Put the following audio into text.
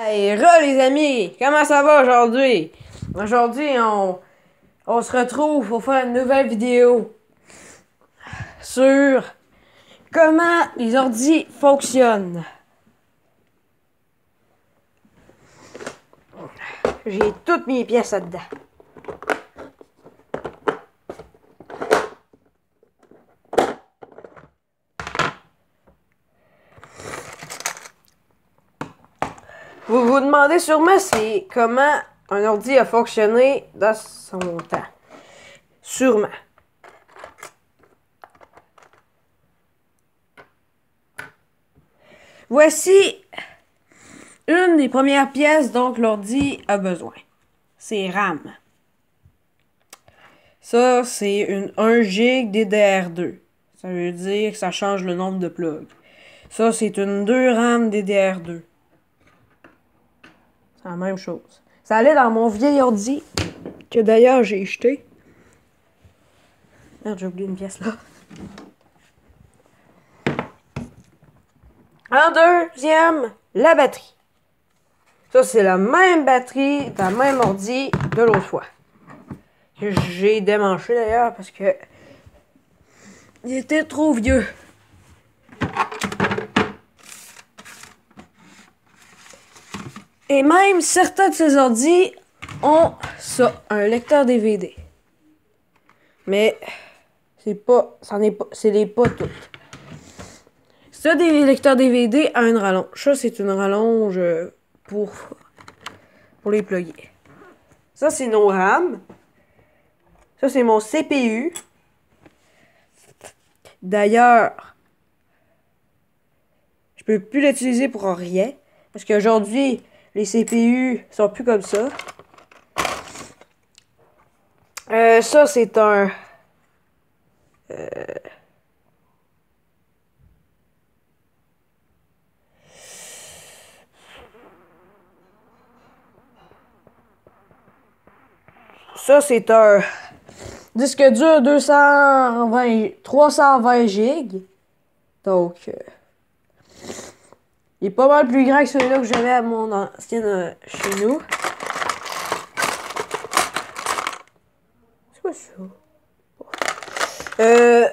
Hey, re les amis, comment ça va aujourd'hui? Aujourd'hui, on, on se retrouve pour faire une nouvelle vidéo sur comment les ordi fonctionnent. J'ai toutes mes pièces là-dedans. Vous vous demandez sûrement c'est comment un ordi a fonctionné dans son temps. Sûrement. Voici une des premières pièces dont l'ordi a besoin. C'est RAM. Ça, c'est une 1 GB DDR2. Ça veut dire que ça change le nombre de plugs. Ça, c'est une 2 RAM DDR2. C'est la même chose. Ça allait dans mon vieil ordi, que d'ailleurs j'ai jeté. Merde, j'ai oublié une pièce là. En deuxième, la batterie. Ça, c'est la même batterie, la même ordi de l'autre fois. J'ai démanché d'ailleurs parce que il était trop vieux. Et même certains de ces ordi ont ça, un lecteur DVD. Mais c'est pas, c'en est pas, c'est les pas toutes. Ça, des lecteurs DVD a une rallonge. Ça, c'est une rallonge pour, pour les plugger. Ça, c'est nos RAM. Ça, c'est mon CPU. D'ailleurs, je peux plus l'utiliser pour rien. Parce qu'aujourd'hui, les CPU sont plus comme ça. Euh, ça, c'est un... Euh, ça, c'est un disque dur 220, 320 GB. Donc... Euh, il est pas mal plus grand que celui-là que j'avais à mon ancien euh, chez nous. C'est quoi ça? Euh,